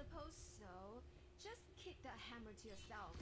suppose so. Just kick that hammer to yourself.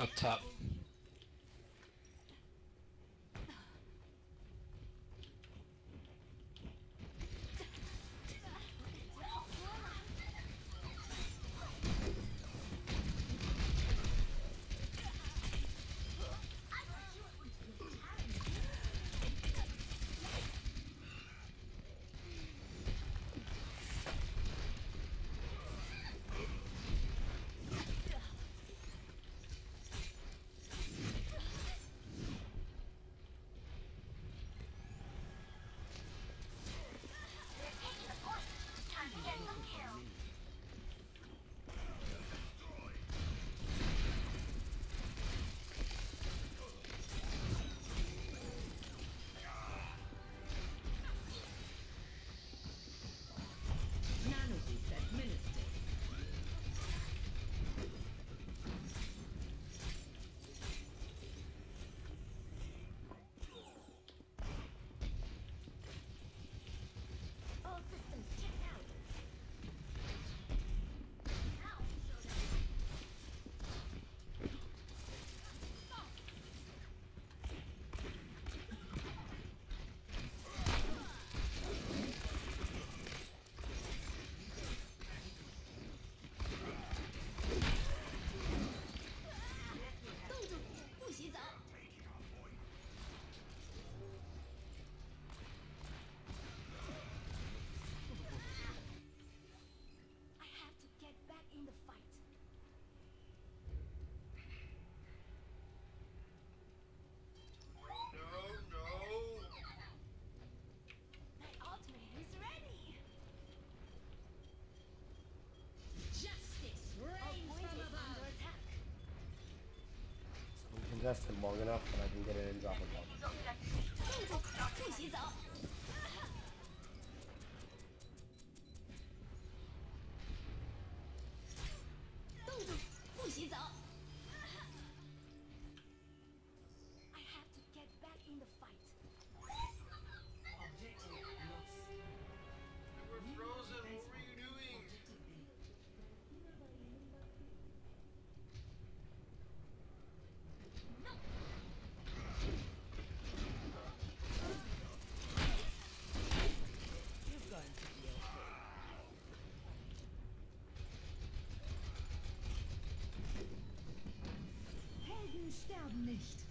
up top. less long enough that I can get in and drop a bomb. Sterben nicht.